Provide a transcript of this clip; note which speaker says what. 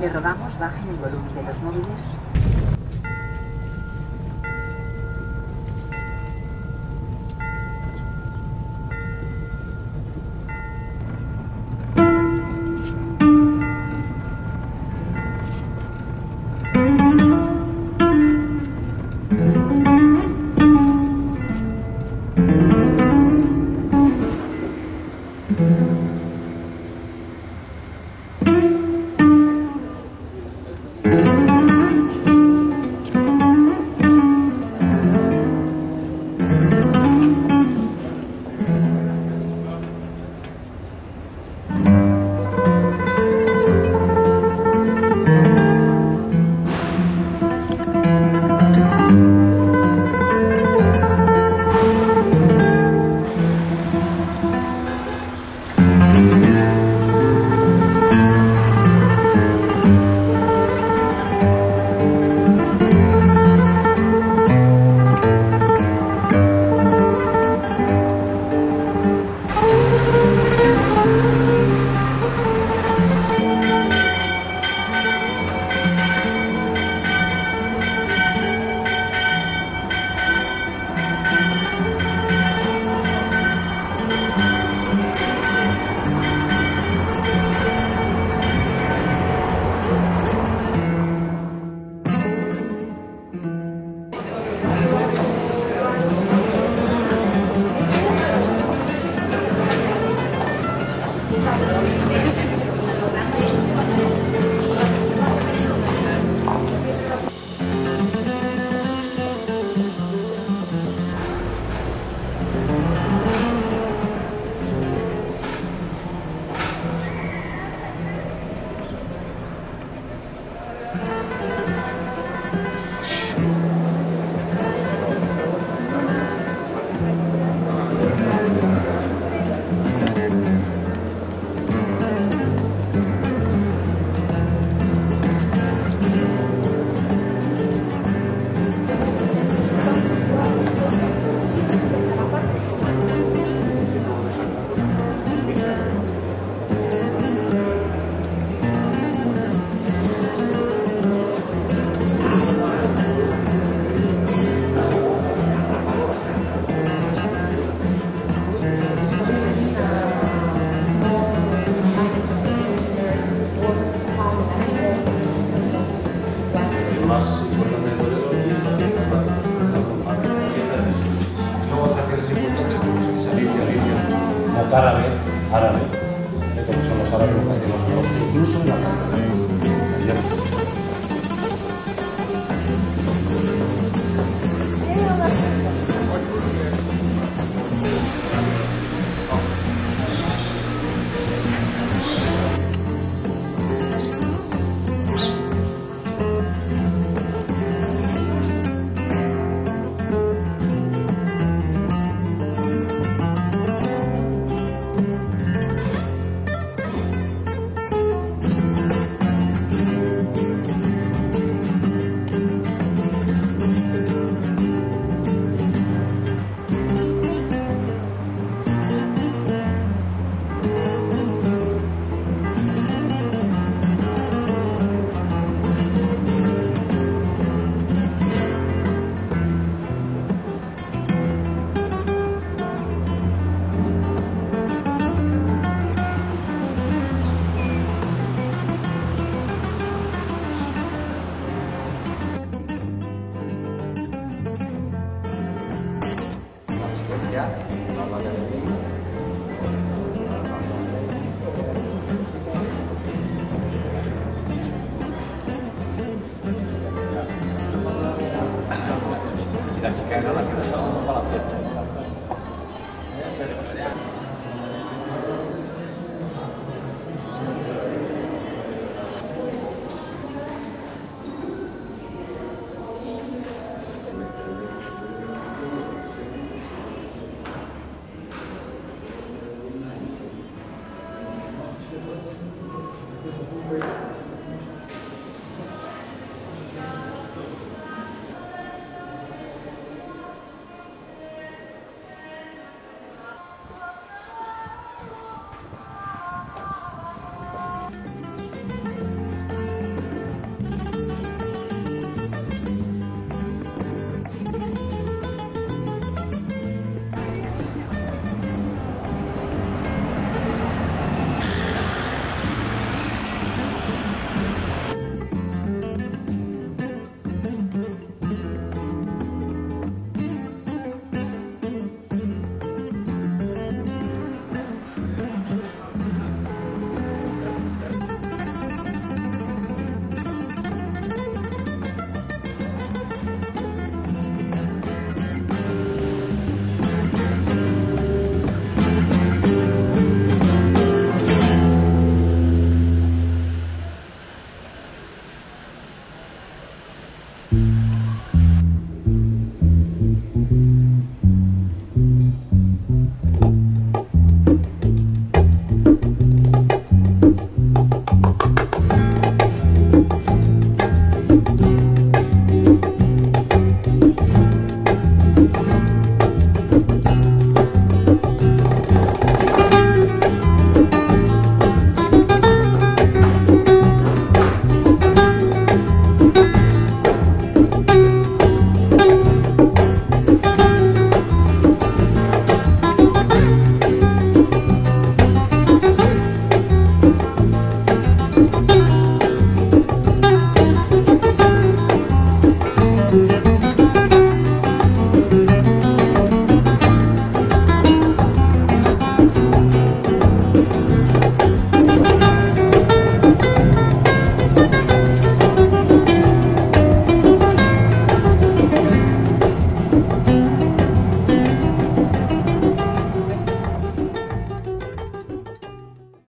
Speaker 1: Le rogamos bajen el volumen de los móviles ya. Tidak sekian lagi kita sama-sama balap